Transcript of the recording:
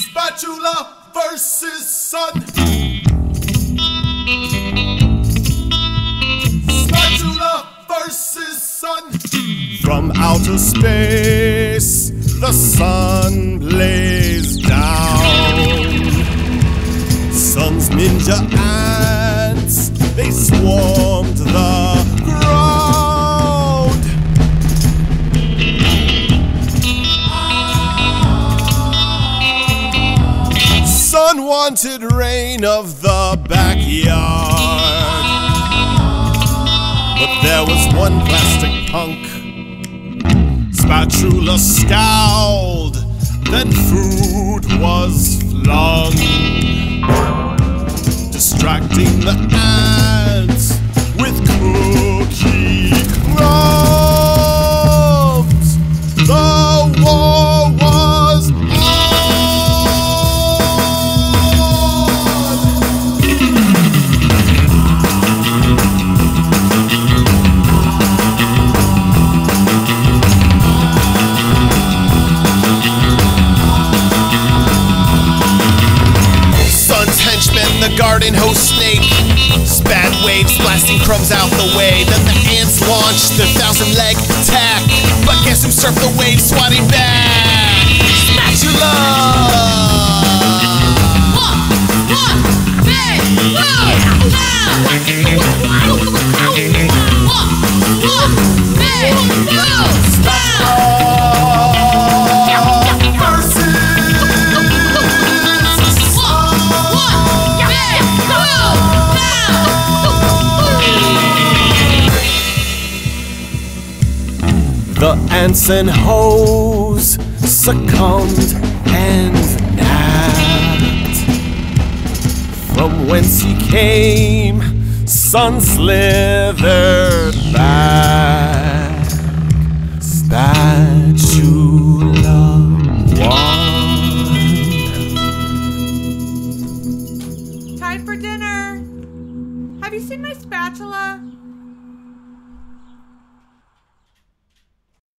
Spatula versus sun. Spatula versus sun. From outer space, the sun blazed down. Sun's ninja ants, they swarmed Sun wanted reign of the backyard. But there was one plastic punk. Spatula scowled, then food was flung. Distracting the ants garden host snake. Spat waves blasting crumbs out the way. Then the ants launched their thousand leg attack. But guess who surfed the waves swatting back? The ants and hoes succumbed and napped. From whence he came, sun slithered back. Spatula won. Time for dinner. Have you seen my spatula?